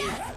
Yes!